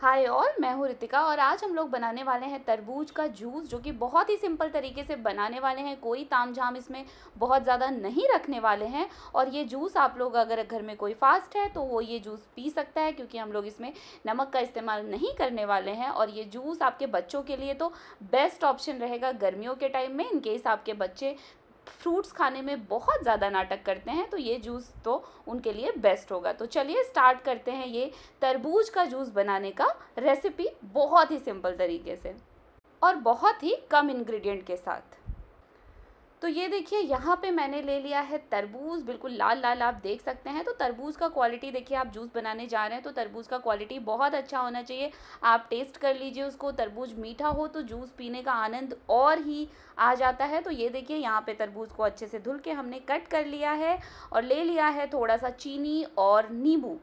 Hi all, मैं हूँ रितिका और आज हम लोग बनाने वाले हैं तरबूज का जूस, जो कि बहुत ही सिंपल तरीके से बनाने वाले हैं, कोई ताम झाम इसमें बहुत ज़्यादा नहीं रखने वाले हैं। और ये जूस आप लोग अगर घर में कोई फास्ट है तो वो ये जूस पी सकता है, क्योंकि हम लोग इसमें नमक का इस्तेमाल नहीं करने वाले हैं। और ये जूस आपके बच्चों के लिए तो बेस्ट ऑप्शन रहेगा गर्मियों के टाइम में इनकेस आपके बच्चे फ्रूट्स खाने में बहुत ज़्यादा नाटक करते हैं तो ये जूस तो उनके लिए बेस्ट होगा। तो चलिए स्टार्ट करते हैं ये तरबूज का जूस बनाने का रेसिपी बहुत ही सिंपल तरीके से और बहुत ही कम इंग्रेडिएंट के साथ। तो ये देखिए, यहाँ पे मैंने ले लिया है तरबूज। बिल्कुल लाल लाल आप देख सकते हैं। तो तरबूज का क्वालिटी देखिए, आप जूस बनाने जा रहे हैं तो तरबूज का क्वालिटी बहुत अच्छा होना चाहिए। आप टेस्ट कर लीजिए उसको, तरबूज मीठा हो तो जूस पीने का आनंद और ही आ जाता है। तो ये देखिए, यहाँ पे तरबूज को अच्छे से धुल के हमने कट कर लिया है और ले लिया है थोड़ा सा चीनी और नींबू।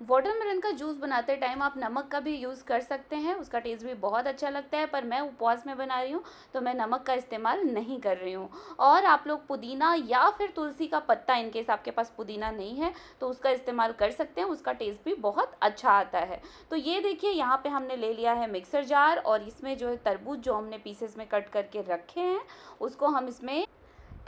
वाटरमेलन का जूस बनाते टाइम आप नमक का भी यूज़ कर सकते हैं। उसका टेस्ट भी बहुत अच्छा लगता है, पर मैं उपवास में बना रही हूँ तो मैं नमक का इस्तेमाल नहीं कर रही हूँ। और आप लोग पुदीना या फिर तुलसी का पत्ता इनकेस आपके पास पुदीना नहीं है तो उसका इस्तेमाल कर सकते हैं, उसका टेस्ट भी बहुत अच्छा आता है। तो ये देखिए, यहाँ पर हमने ले लिया है मिक्सर जार और इसमें जो है तरबूज जो हमने पीसेस में कट करके रखे हैं, उसको हम इसमें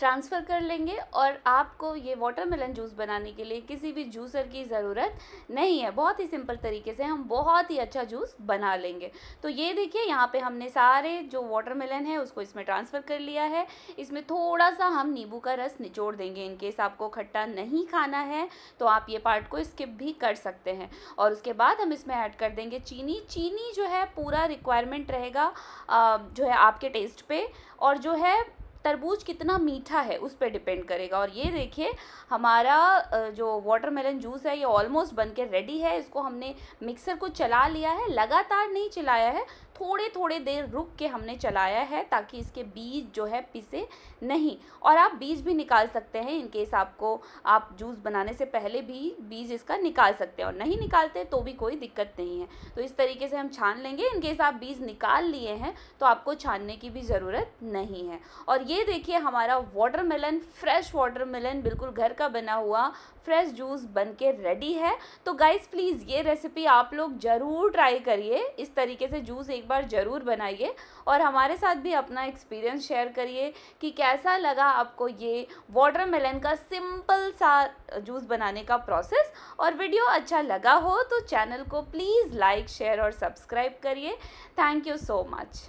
ट्रांसफ़र कर लेंगे और आपको ये वाटरमेलन जूस बनाने के लिए किसी भी जूसर की ज़रूरत नहीं है। बहुत ही सिंपल तरीके से हम बहुत ही अच्छा जूस बना लेंगे। तो ये देखिए, यहाँ पे हमने सारे जो वाटरमेलन है, उसको इसमें ट्रांसफ़र कर लिया है। इसमें थोड़ा सा हम नींबू का रस निचोड़ देंगे इनकेस आपको खट्टा नहीं खाना है तो आप ये पार्ट को स्किप भी कर सकते हैं। और उसके बाद हम इसमें ऐड कर देंगे चीनी। चीनी जो है, पूरा रिक्वायरमेंट रहेगा जो है आपके टेस्ट पे और जो है तरबूज कितना मीठा है उस पर डिपेंड करेगा। और ये देखिए, हमारा जो वाटरमेलन जूस है, ये ऑलमोस्ट बन के रेडी है। इसको हमने मिक्सर को चला लिया है, लगातार नहीं चलाया है थोड़े थोड़े देर रुक के हमने चलाया है ताकि इसके बीज जो है पिसे नहीं। और आप बीज भी निकाल सकते हैं इनकेस आपको, आप जूस बनाने से पहले भी बीज इसका निकाल सकते हैं और नहीं निकालते तो भी कोई दिक्कत नहीं है। तो इस तरीके से हम छान लेंगे। इनकेस आप बीज निकाल लिए हैं तो आपको छानने की भी ज़रूरत नहीं है। और ये देखिए हमारा वाटरमेलन फ्रेश वाटरमेलन बिल्कुल घर का बना हुआ फ्रेश जूस बन के रेडी है। तो गाइज़ प्लीज़ ये रेसिपी आप लोग ज़रूर ट्राई करिए। इस तरीके से जूस एक बार ज़रूर बनाइए और हमारे साथ भी अपना एक्सपीरियंस शेयर करिए कि कैसा लगा आपको ये वाटरमेलन का सिंपल सा जूस बनाने का प्रोसेस और वीडियो अच्छा लगा हो तो चैनल को प्लीज़ लाइक शेयर और सब्सक्राइब करिए। Thank you so much